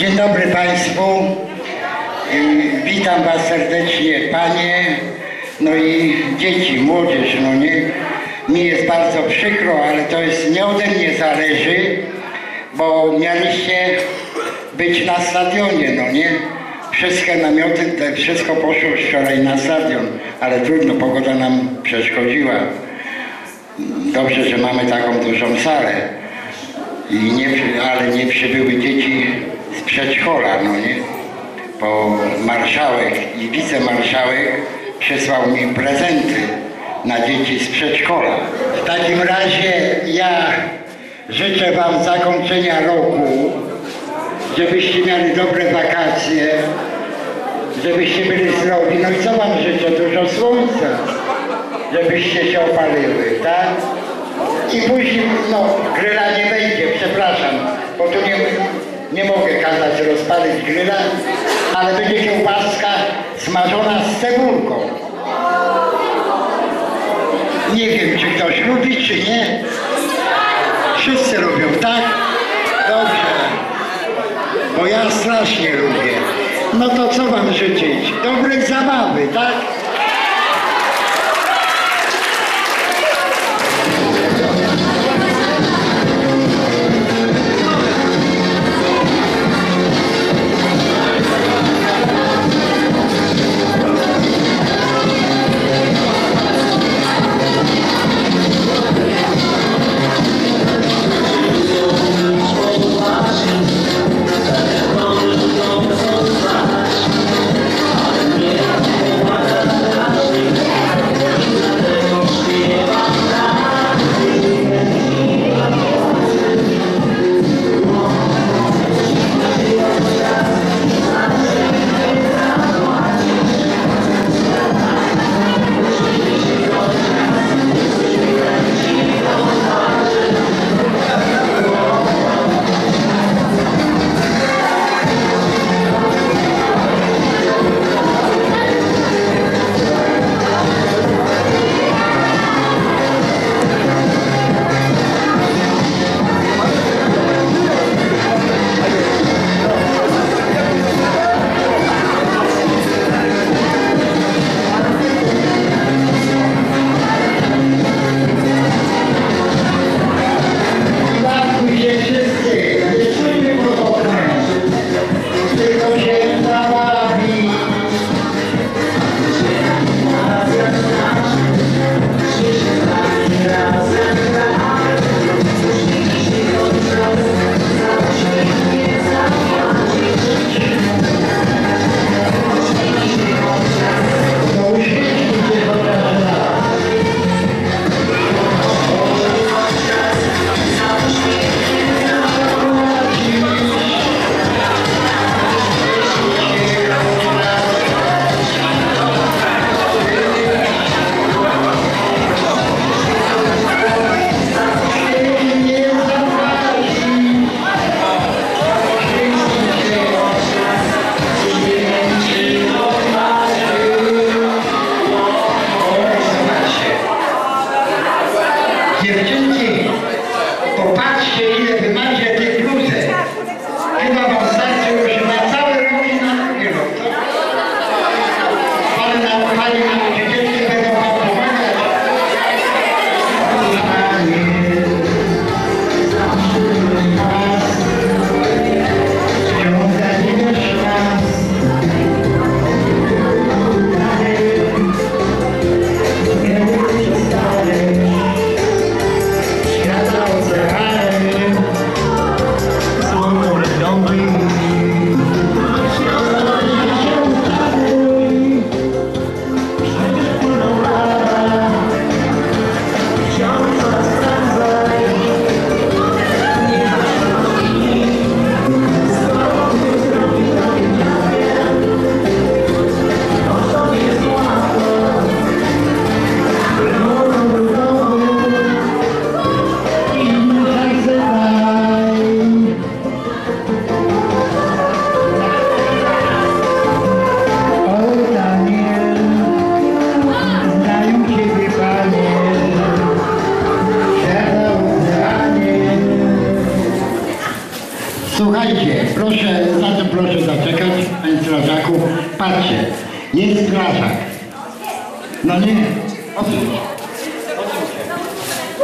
Dzień dobry Państwu. Y, Witam Was serdecznie, Panie, no i dzieci, młodzież, no nie. Mi jest bardzo przykro, ale to jest nie ode mnie zależy, bo mieliście być na stadionie, no nie. Wszystkie namioty, wszystko poszło wczoraj na stadion, ale trudno, pogoda nam przeszkodziła. Dobrze, że mamy taką dużą salę. I nie, ale nie przybyły dzieci z przedszkola, no nie? Bo marszałek i wicemarszałek przysłał mi prezenty na dzieci z przedszkola. W takim razie ja życzę Wam zakończenia roku, żebyście mieli dobre wakacje, żebyście byli zdrowi. No i co Wam życzę? Dużo słońca, żebyście się opaliły, tak? I później, no, gryla nie będzie, przepraszam, bo tu nie, nie mogę kazać rozpalić gryla, ale będzie kiełbaska smażona z cebulką. Nie wiem, czy ktoś lubi, czy nie. Wszyscy lubią, tak? Dobrze. Bo ja strasznie lubię. No to co wam życzyć? Dobrej zabawy, tak?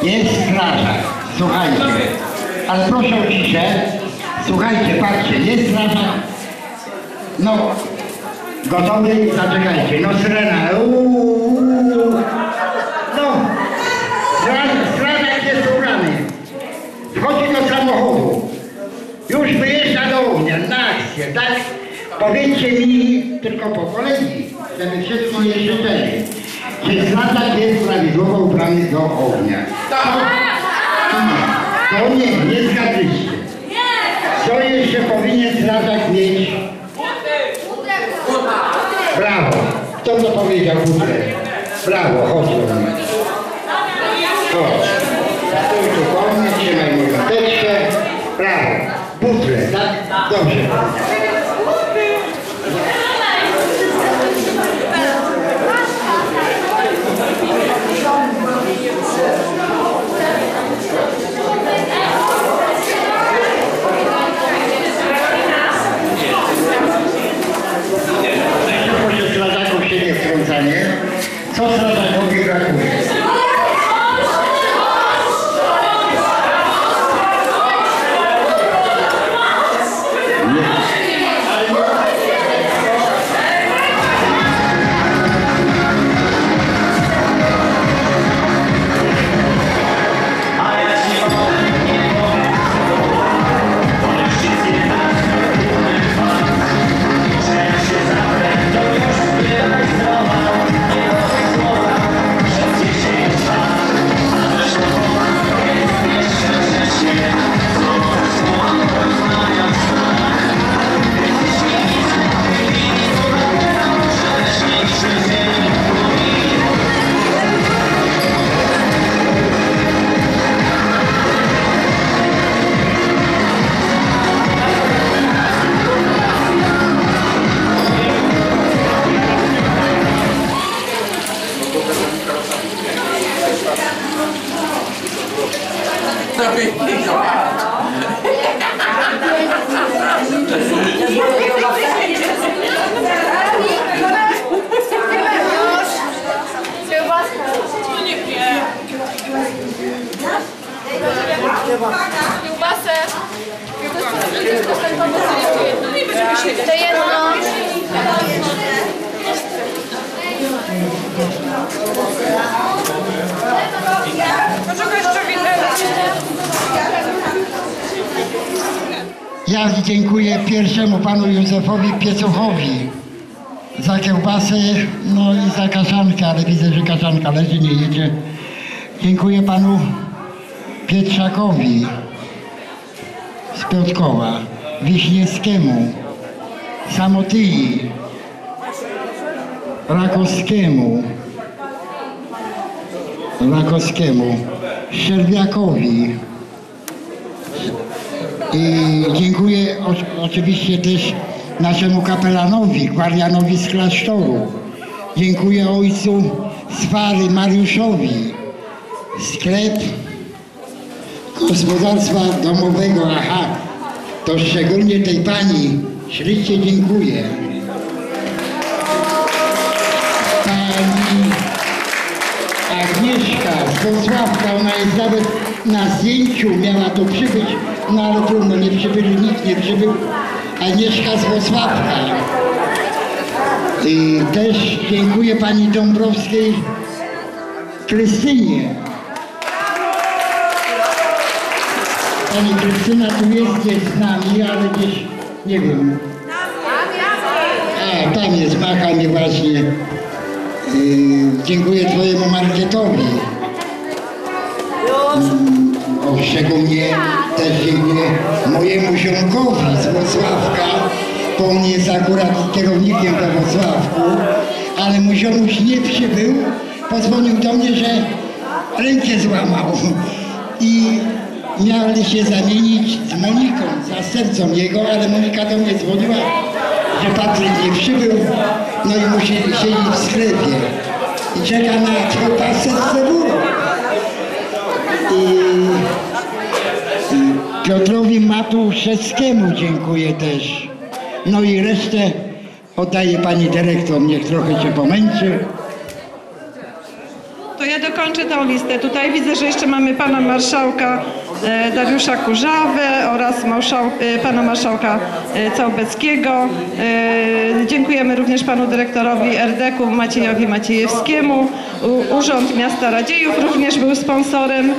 Jest strażak, słuchajcie. Ale proszę o ciszę. Słuchajcie, patrzcie, jest strażak. No, gotowy? Zaczekajcie. No syrena. Uuu. No, straż- strażak jest ubrany. Wchodzi do samochodu. Już wyjeżdża do ognia, na akcję, tak? Powiedzcie mi tylko po kolei, żeby wszystko nie słyszeli. Czy jest prawidłowo ubrany do ognia? To nie, nie zgadliście. Co jeszcze powinien strażak mieć? Brawo. Kto to powiedział butlę? Brawo, chodź do mnie. Chodź. Stój tu trzymaj moją teczkę. Brawo. Butlę, tak? Dobrze. Ja dziękuję pierwszemu panu Józefowi Piecuchowi za kiełbasę, no i za kaszankę, ale widzę, że kaszanka leży, nie jedzie. Dziękuję panu Pietrzakowi z Wiśniewskiemu, Samotyi, Rakowskiemu, Rakowskiemu, Szczerbiakowi, i dziękuję o, oczywiście też naszemu kapelanowi, Gwarianowi z klasztoru. Dziękuję ojcu Swary Mariuszowi. Sklep gospodarstwa domowego, aha, to szczególnie tej pani ślicznie dziękuję. Pani Agnieszka z Wrocławka, ona jest nawet na zdjęciu, miała tu przybyć, no ale trudno, nie przybyli, nikt nie przybył. Agnieszka z Wrocławka. I też dziękuję pani Dąbrowskiej Krystynie. Pani Krystyna tu jest, jest z nami, ale gdzieś, nie wiem. A, tam jest, macha mnie właśnie. Yy, dziękuję Twojemu Margietowi. Mm, O, szczególnie też dziękuję mojemu ziomkowi z Wrocławka, bo on jest akurat kierownikiem we Wrocławku, ale mój ziomuś nie przybył, pozwolił do mnie, że rękę złamał. I mieli się zamienić z Moniką, zastępcą jego, ale Monika do mnie dzwoniła, że Patryk nie przybył, no i musi siedzieć w sklepie. I czeka na kiełbasę z cebulą. I, i Piotrowi Matuszewskiemu dziękuję też. No i resztę Oddaję pani dyrektor, niech trochę się pomęczy. To ja dokończę tą listę. Tutaj widzę, że jeszcze mamy pana marszałka e, Dariusza Kurzawę oraz marszał, e, pana marszałka e, Całbeckiego. E, dziękujemy również panu dyrektorowi RDK-u Maciejowi Maciejewskiemu. U, Urząd Miasta Radziejów również był sponsorem.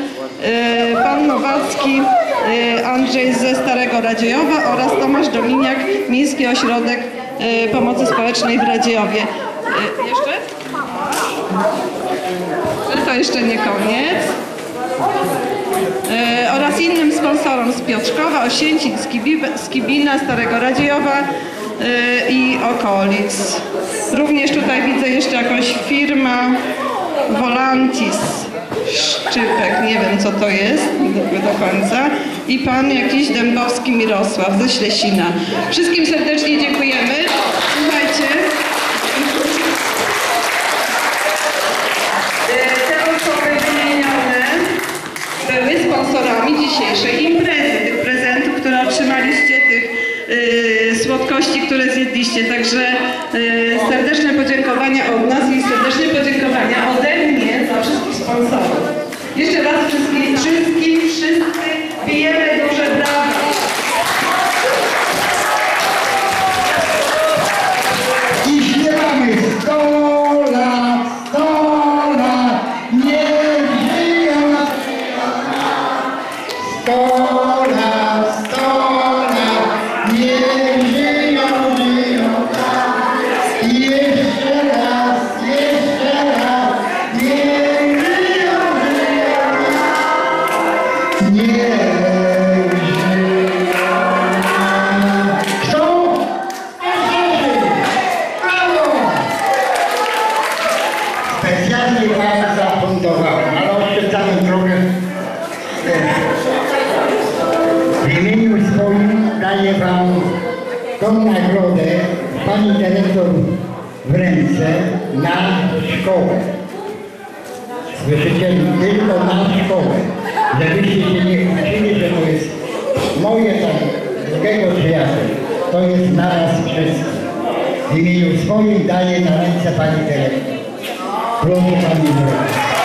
E, pan Nowacki, Andrzej ze Starego Radziejowa oraz Tomasz Dominiak, Miejski Ośrodek e, Pomocy Społecznej w Radziejowie. E, jeszcze? że to jeszcze nie koniec. E, oraz innym sponsorom z Piotrkowa, Osięcin, Skibi- Skibina, Starego Radziejowa e, i okolic. Również tutaj widzę jeszcze jakąś firma Volantis Szczypek, nie wiem co to jest do, końca. I pan jakiś Dębowski Mirosław ze Ślesina. Wszystkim serdecznie dziękujemy. Słuchajcie. Te osoby wymienione były sponsorami dzisiejszej imprezy, tych prezentów, które otrzymaliście, tych y, słodkości, które zjedliście. Także y, serdeczne podziękowania od nas i serdeczne podziękowania ode mnie za wszystkich sponsorów. Jeszcze raz wszystkim, wszystkim, wszyscy bijemy szkołę. Słyszycie? Tylko na szkołę. Żebyście się nie uczyli, że to jest moje tam drugiego przyjaciela. To jest na nas wszystkich. W imieniu swoim daję na ręce Pani Dyrektor. Proszę Pani Dyrektor.